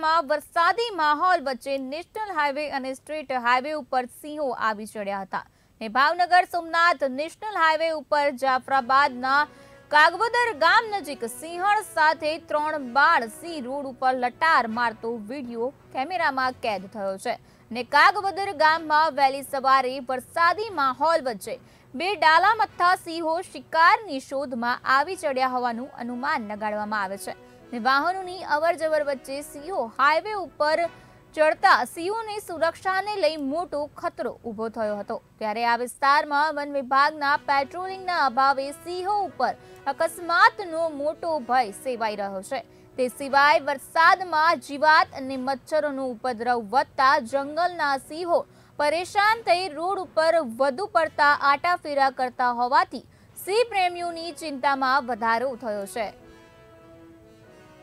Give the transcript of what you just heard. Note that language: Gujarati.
જિલ્લામાં વરસાદી માહોલ વચ્ચે નેશનલ હાઈવે અને સ્ટેટ હાઈવે ઉપર સિંહો આવી ચડ્યા હતા. ને ભાવનગર, સોમનાથ નેશનલ હાઈવે ઉપર જાફરાબાદના કાગવદર ગામ નજીક સિંહણ સાથે ત્રણ બાળ સિંહ રોડ ઉપર લટાર મારતો વીડિયો કેમેરામાં કેદ થયો છે ને કાગવદર ગામમાં વહેલી સવારે વરસાદી માહોલ વચ્ચે બે ડાલામથ્થા સિંહો શિકારની શોધમાં આવી ચડ્યા હોવાનું અનુમાન લગાડવામાં આવે છે. ને વાહનોની અવરજવર વચ્ચે સિંહો હાઈવે ઉપર ચડતા સિંહોની સુરક્ષાને લઈ મોટો ખતરો ઊભો થયો હતો. ત્યારે આ વિસ્તારમાં વન વિભાગના પેટ્રોલિંગના અભાવે સિંહો ઉપર અકસ્માતનો મોટો ભય સેવાઈ રહ્યો છે. તે સિવાય વરસાદમાં જીવાત અને મચ્છરોનો ઉપદ્રવ વધતા જંગલના સિંહો પરેશાન થઈ રોડ ઉપર વધુ પડતા આટાફેરા કરતા હોવાથી સિંહ પ્રેમીઓની ચિંતામાં વધારો થયો છે.